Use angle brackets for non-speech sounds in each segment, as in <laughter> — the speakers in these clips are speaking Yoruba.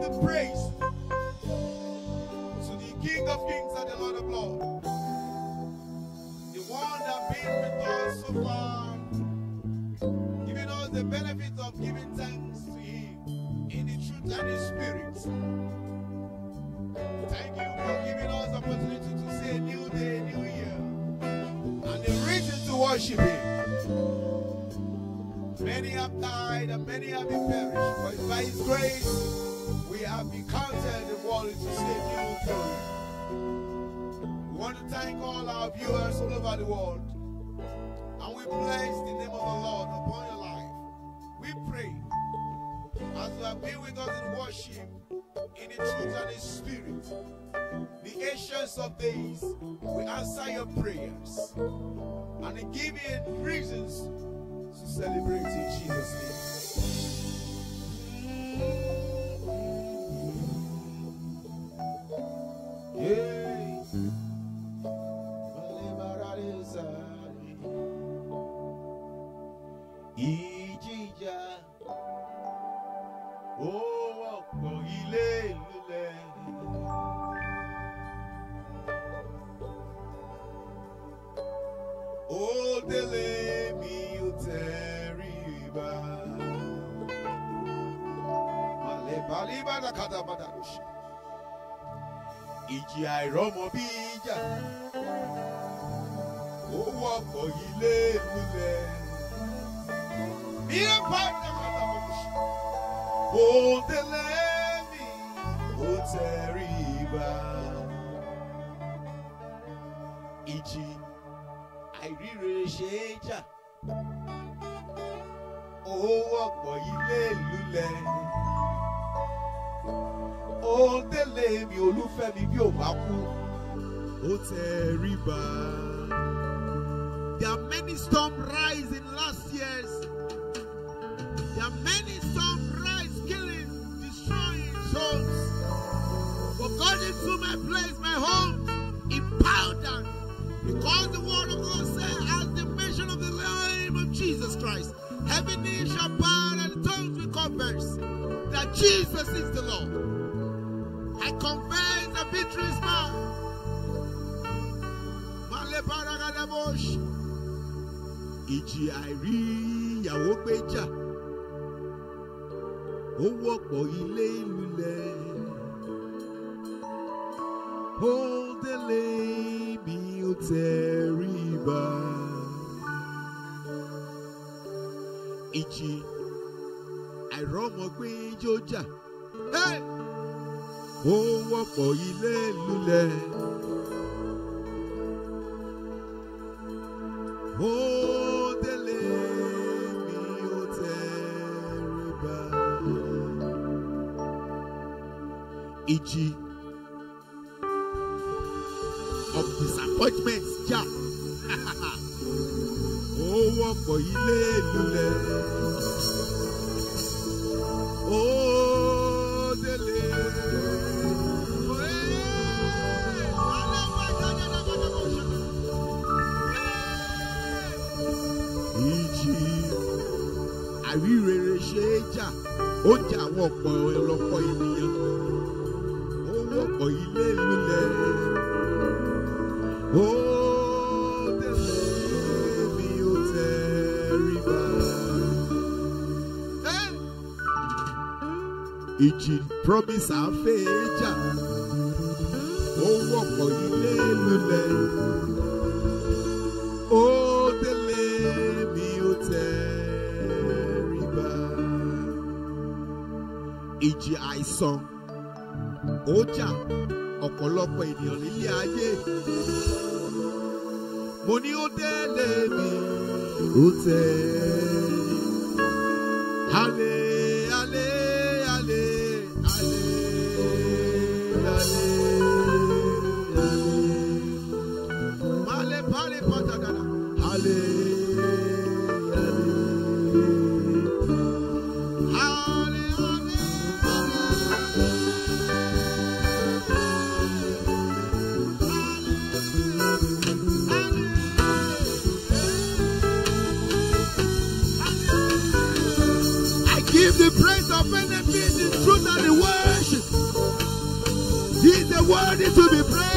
give the praise to the King of Kings and the Lord of Lords, the one that been with us so far. all our viewers all over the world. And we bless the name of the Lord upon your life. We pray as you have been with us in worship, in the truth and in spirit, the ancients of days we answer your prayers and they give you reasons to celebrate in Jesus' name. Yeah. ó wọ́pọ̀ ilé lulẹ̀. ó délé mi ò tẹ̀rí ibà. màlẹ̀ balí bàdà kàtà bàdà ló ṣe. ìjì àìrọ́mọ bí ìjà. ó wọ́pọ̀ ilé lulẹ̀. bí ó padà kò délé mi ó tẹríba. ìjì àìríre ṣe é jà owó ọ̀pọ̀ ilé lulẹ̀ ó délé mi olúfẹ́ mi bí ò bá kú ó tẹríba. There are many storms rising last year into my place, my home, in powder. Because the word of God says, as the mention of the name of Jesus Christ, heaven knee shall bow and tongues will confess that Jesus is the Lord. I confess the victory is mine. Ìjì àìrí ìyàwó gbéjà, ó wọ́pọ̀ ilé ìlú lẹ́yìn hold the lame you terrible ichi àìrọ́mọ pé jójà ó wọ́pọ̀ ilé lulẹ̀ ó tẹríba ìjì. statement jà <laughs> ó wọ́pọ̀ ilé lulẹ̀ ó délé. ìjì àwírere ṣe é jà ó jà àwọn ọ̀pọ̀ ọlọ́pọ̀ ènìyàn ó wọ́pọ̀ ilé lulẹ̀. ìjì promise àfẹ́ jà ó wọ̀pọ̀ ilé lulẹ̀ ó délé mi ó tẹríba ìjì àìsàn ó jà ọ̀pọ̀lọpọ̀ ènìyàn nílé ayé mo ní ó délé mi ó tẹríba. give the praise of benefits in truth and in worship. He is the worthy to be praised.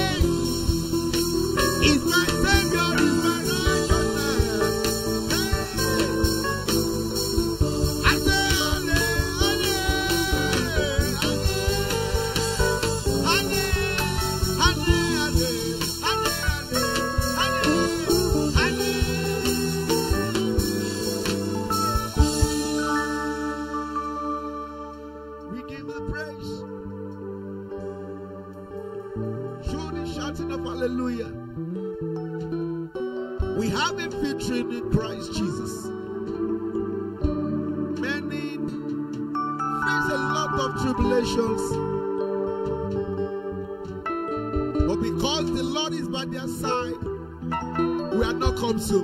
so.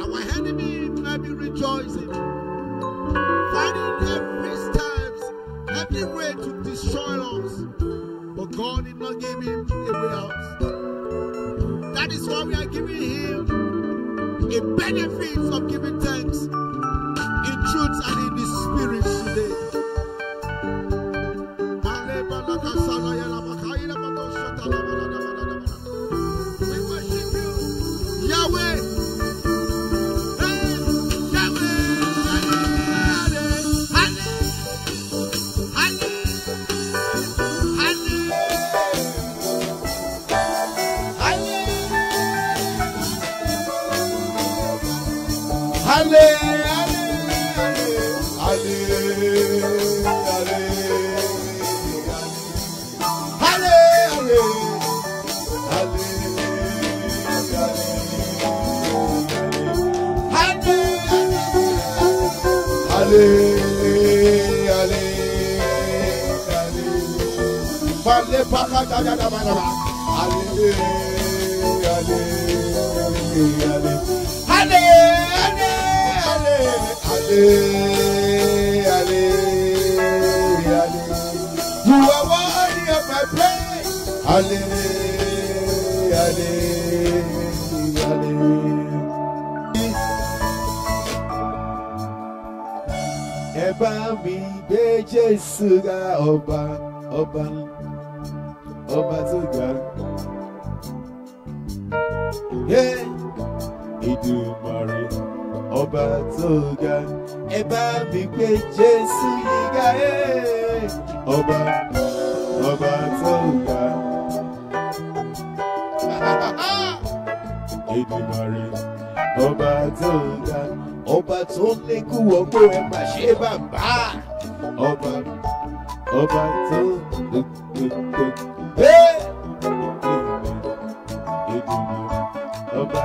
Our enemy may be rejoicing, finding every step, every way to destroy us. But God did not give him a way out. That is why we are giving him a benefit of giving Ale ale ale ale ale ale ale Ale, ale, ale. Vale para da da da da. Ale, ale, ale. Hallelujah. You are worthy of my praise. Hallelujah. Hallelujah. Ẹ bá mi gbé Jésù ga ọba ọba ọba tó ga. Ìdùmarè ọba tó ga ẹ bá mi gbé Jésù yíga ẹ̀ ọba ọba tó ga. <laughs> Èdùmàrè ọba tó ga ọba tó lékú ọgbọ́n ẹ̀ mà ṣe bàbá ọba ọba tó gbẹgbẹgbẹ. Èdùmàrè ọba.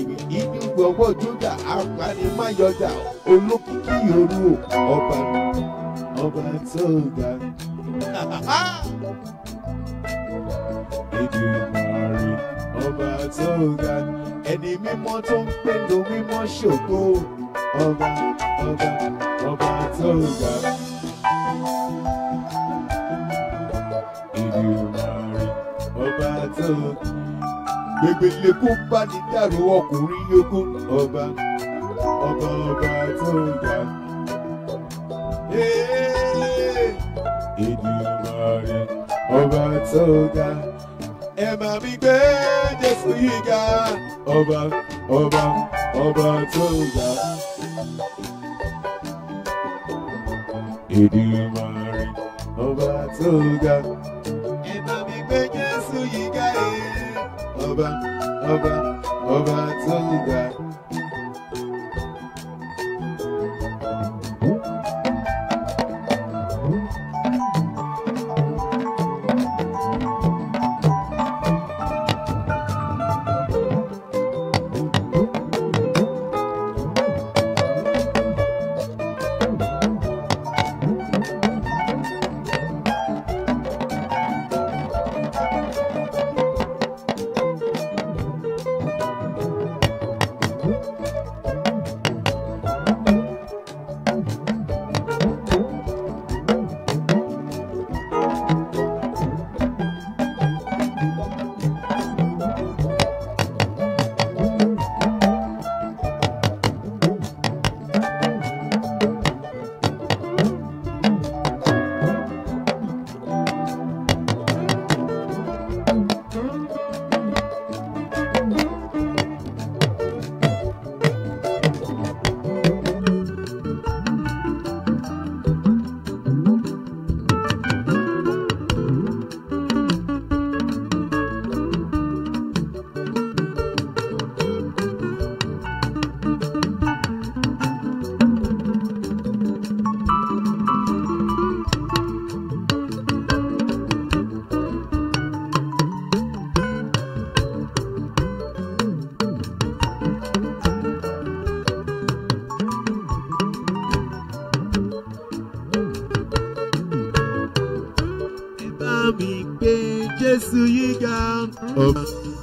òkìkí ìdúgbọ̀wọ́ Júdà apanimáyọjà olókìkí òru ọba ọba tó ga. Èdùmàrè ọba tó ga ẹni mímọ́ tó ń pè ló mímọ́ ṣògo ọba ọba ọba tó ga. Èdùmàrè ọba tó ga gbègbèlè kó bá ní dàrú ọkùnrin lógún ọba ọba ọba tó ga. Èdùmàrè ọba tó ga ẹ máa mi gbé Jésù yìí ga ọba ọba ọba tó ga. Èdùmàrè ọba tó ga. Over, over, over, till ń die.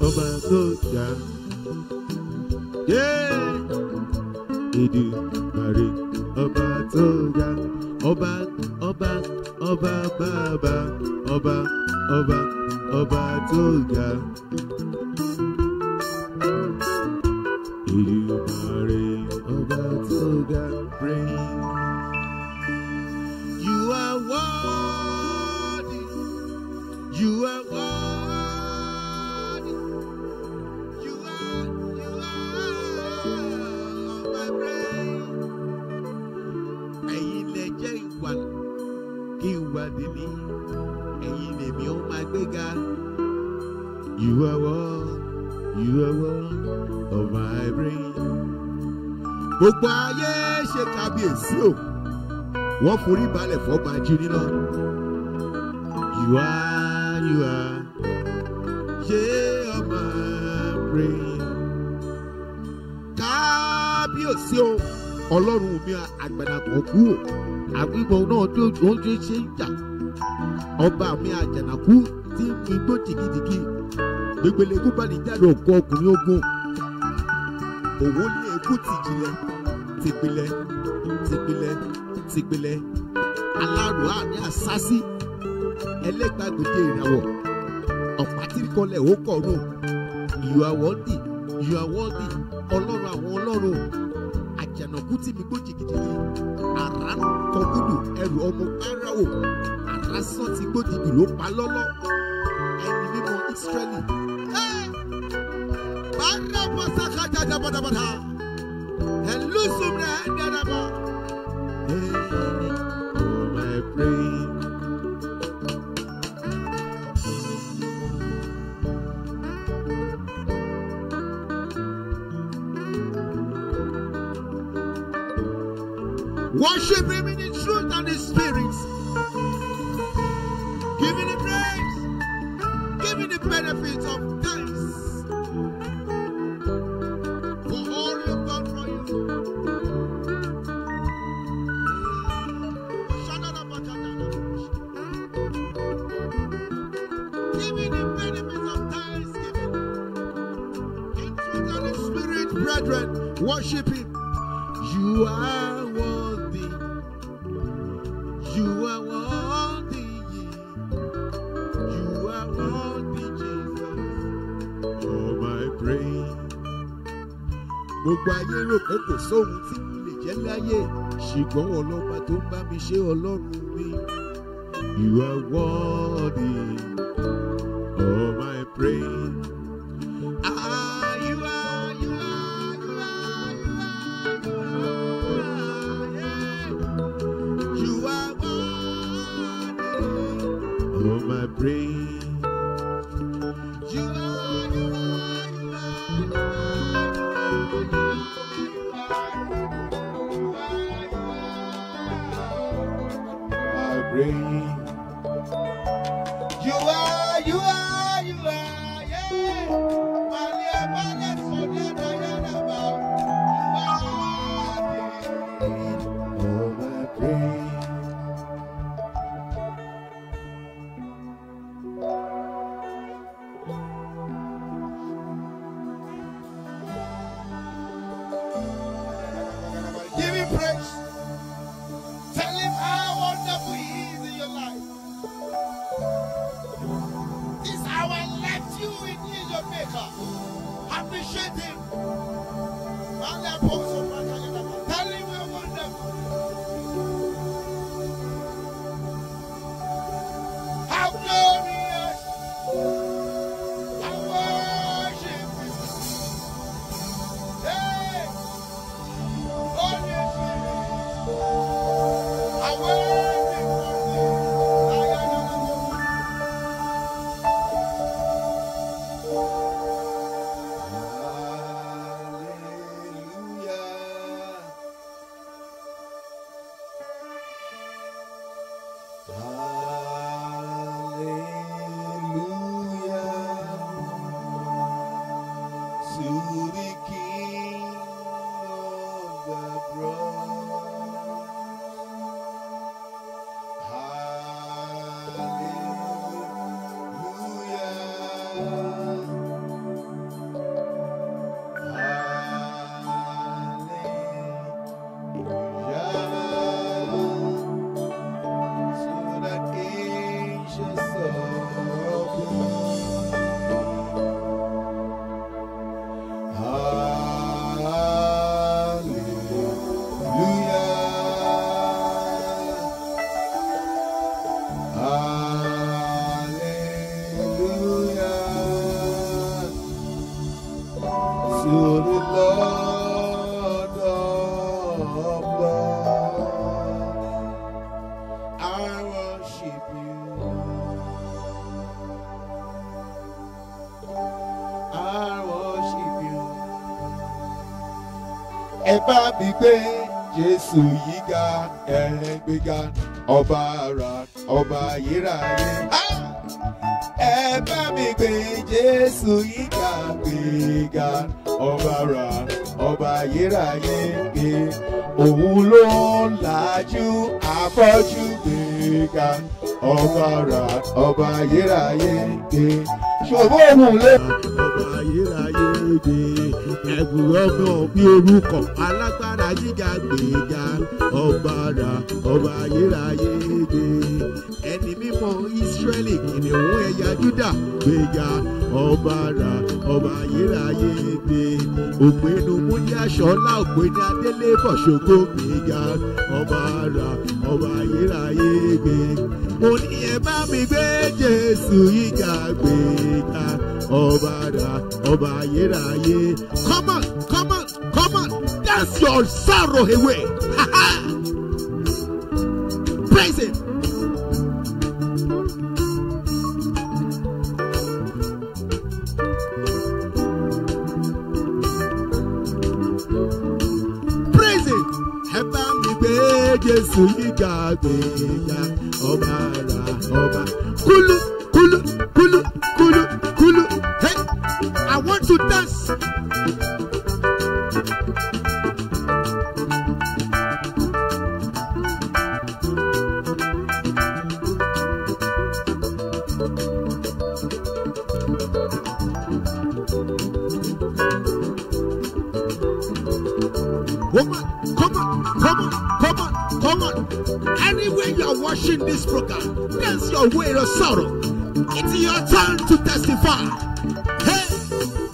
ọba tó jà yé Èdùmàrè ọba tó ọba ọba ọba bàbá ọba ọba ọba tó jà. Èdùmàrè ọba tó bring. You are worthy. You are dì ẹ̀yin lèmi ó máa gbéga. You are one, you are one of my brain. Gbogbo ayé ṣe kábíyèsí o, wọ́n forí balẹ̀ fọ́ba jírí lọ. You are, you are, ṣé ọmọ brain. Kábíyèsí o, ọlọ́run mi àgbàdàgbọ̀ kú o àgbébọn náà tí ó ṣe ṣe ń jà ọba mi àjànàkú tí ń fi igbó jìgìjìgì gbégbélé kó bá ní jáde ọkọ ọkùnrin ogun òwò lé kú tìjìlẹ tìpilẹ tìpilẹ tìpilẹ alárò àmì àsásí ẹlẹgbàgbèdè ìràwọ̀ ọ̀pá tìrìkọlẹ̀ ó kọ̀ọ̀rọ̀ ìyọ̀ àwọ̀dì ìyọ̀ àwọ̀dì ọlọ́run àwọn ọlọ́run ẹ̀nàkú tì mí gbó jìgìjìgì àrá kọ gúdù ẹrù ọmọ ẹrẹ́wò àrá sàn ti gbó dìbì ló pa lọ́lọ́ ẹni mímọ ìsírẹ́lì. bàrà pàṣẹ kájà bàdàbàdà ẹ̀lú sùnmù rẹ̀ ẹ̀dẹ̀rẹ̀ bá. Worship him in the truth and the spirit. Give him the praise. Give him the benefits of time. won't be Jesus. You're oh, my brain. Gbogbo ayé rò pé kò sóhun tí mo lè jẹ́ láyé. Ṣùgbọ́n ọlọ́pàá tó ń bá mi ṣe ọlọ́run mi. You are worthy of oh, my praise. Ah, you are, you are, you are, you are, you are, You are worthy of oh, my praise. I bring Appreciate Him. ẹ bá mi gbé jésù yìí ga ẹ̀ẹ́gbẹ́ga ọba ara ọba ayérayé. ẹ bá mi gbé jésù yìí ga gbéga ọba ara ọba ayérayé gbé òun ló ń làjú afọ́jú gbéga ọba ara ọba ayérayé gbé ṣòwò òun lé. ọba ayérayé èdè ẹ̀bùn ọgbọ́n bí orúkọ alágbára jíjà gbèjà ọ̀gbàrà ọba ayérayé èdè ẹni mímọ́ Ísírẹ́lì kìnìún ẹ̀yà Júdà gbèjà ọ̀gbàrà ọba ayérayé èdè ògbénu múlẹ̀ aṣọ́lá ògbénu adélé bọ̀ṣogbo gbèjà ọ̀gbàrà ọba ayérayé èdè mo ní ẹ bá mi gbé Jésù ìjà gbèjà. Ọba da, Ọba Come on, come on, come on. That's your sorrow away. Praise Him. Praise Him. Ẹ bá mi gbé Jésù yíga Oh, my ra ọba. Kúlù. Come on, come on, come on, come on, come on. Anywhere you are watching this program, dance your way of sorrow. It's your turn to testify. Hey,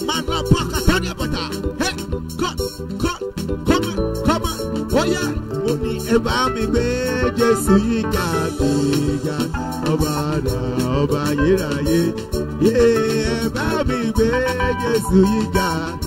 Manapaka Tanyabata. Hey, cut, cut, come on, come on. Oh yeah. Oni eba mi be Jésù yiga yiga ọba da ọba Yeah got?